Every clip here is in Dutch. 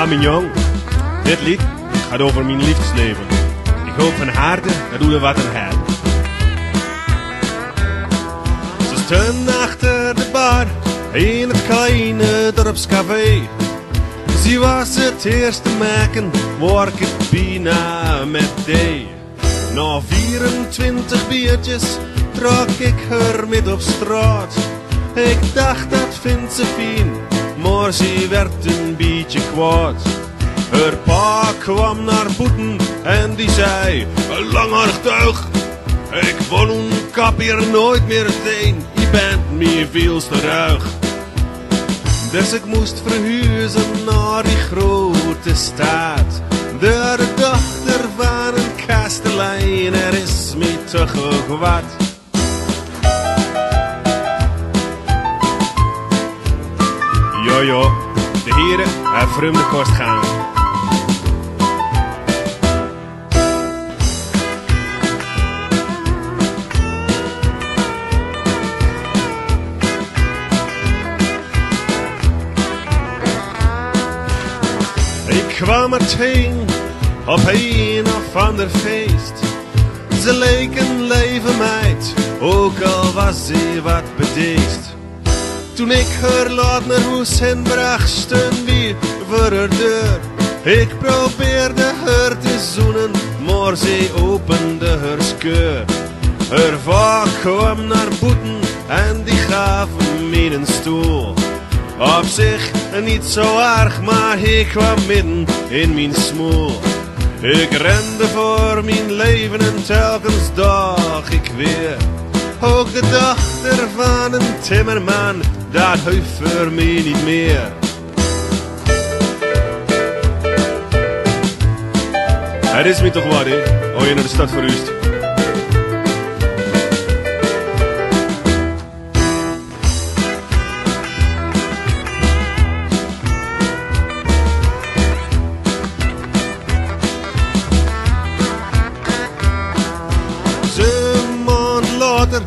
Ah, mignon. Dit lied gaat over mijn liefdesleven. Ik hoop van harte dat u er wat aan hebt. Ze stonden achter de bar in het kleine dorpscafé. Ze was het eerste maken waar ik het bijna met deed. Na 24 biertjes trok ik haar met op straat. Ik dacht dat vindt ze fijn, maar ze werd een beetje kwaad. Haar pa kwam naar boeten en die zei, langharig tuig. Ik wil een kap hier nooit meer steen, je bent me veel te ruig. Dus ik moest verhuizen naar die grote stad. De dochter van een kastelein, er is me toch wat. De heren hebben vreemde kost gaan. Ik kwam meteen op een of ander feest. Ze leek een leven meid, ook al was ze wat bedeesd. Toen ik haar laat naar huis en bracht, steun wie voor haar deur. Ik probeerde haar te zoenen, maar ze opende haar skeur. Haar vaak kwam naar boeten en die gaf me een stoel. Op zich niet zo erg, maar ik kwam midden in mijn smoel. Ik rende voor mijn leven en telkens dacht ik weer. Ook de dochter van een timmerman, dat heugt voor mij niet meer. Het is me toch wat, hè? Oh, je naar de stad verhuisd. Een maand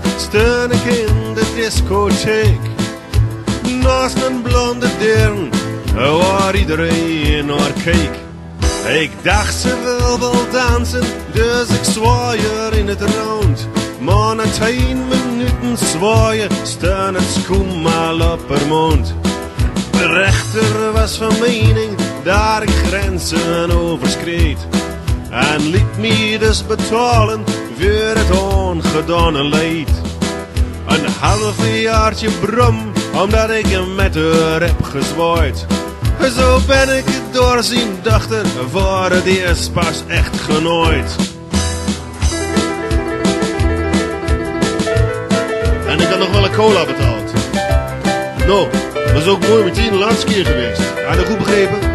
Naast een blonde dern, waar iedereen naar keek. Ik dacht ze wil wel dansen, dus ik zwaaien in het rond. Maar na tien minuten zwaaien, staan het schoen al op haar mond. De rechter was van mening dat ik grenzen overschreed. En liet me dus betalen voor het ongedane leed. Een half jaartje brum, omdat ik hem met haar heb gezwaaid. Zo ben ik door zijn dochter voor het eerst pas echt genooid. En ik had nog wel een cola betaald. Nou, was ook mooi meteen de laatste keer geweest. Had je goed begrepen?